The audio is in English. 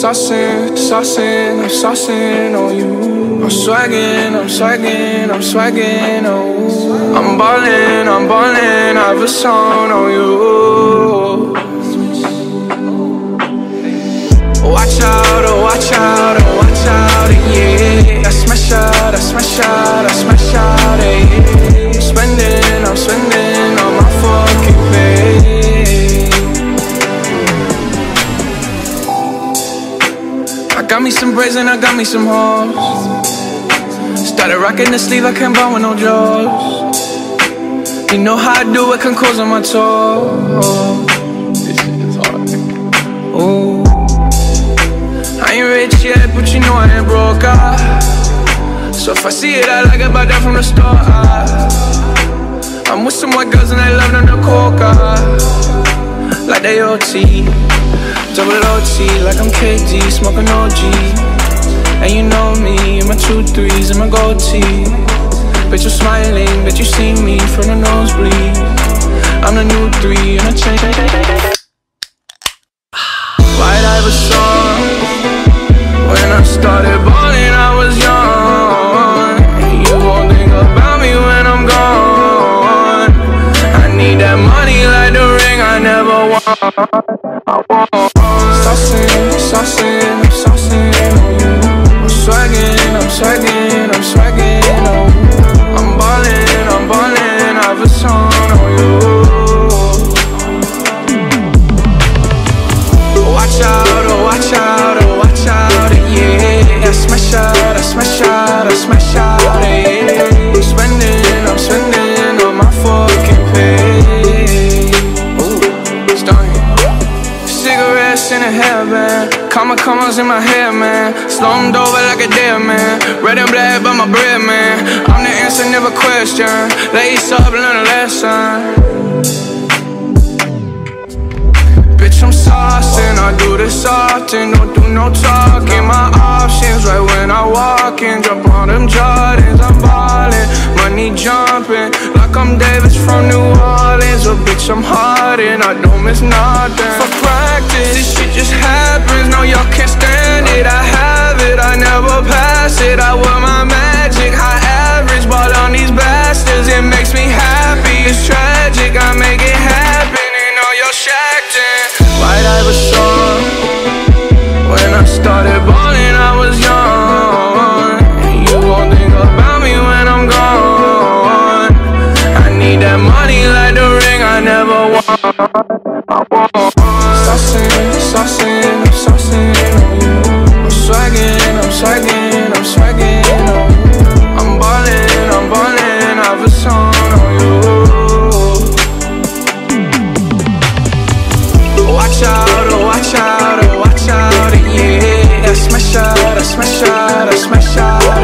saucing, saucing, I'm saucing on you. I'm swagging, I'm swagging, I'm swagging, oh. I'm ballin', I'm ballin', I have a song on you. Watch out, oh watch out, oh watch out, yeah. I smash out, I smash out, I smash out, yeah. Got me some braids and I got me some hoes. Started rocking the sleeve, I can't buy with no jaws. You know how I do it, can close on my toes. This shit is hard. Ooh. I ain't rich yet, but you know I ain't broke. Ah. So if I see it, I like it, buy that from the store. Ah. I'm with some white girls and they love them the coca. Like they OT, double OT, like I'm KD, smoking OG. And you know me, and my two threes and my gold tee. Bet you're smiling, bet you see me from the nosebleed. I'm the new three, and I change. White Iverson. When I started balling, I was young. You won't think about me when I'm gone. I need that money like the ring I never won. Out, oh watch out, oh watch out, yeah. I smash out, I smash out, I smash out, yeah. I'm spending, I'm spending on my fucking pay. Ooh, stunning. Cigarettes in a hairband, comma commas in my hair, man. Slumped over like a dead man. Red and black, but my bread, man. I'm the answer, never question. Lace up, learn a lesson. Bitch, I'm saucing, this often, don't do no talking. My options right when I walk in. Jump on them Jordans, I'm ballin' Money jumping, like I'm Davis from New Orleans. Oh bitch, I'm hard and I don't miss nothing. For practice, this shit just happens my shot.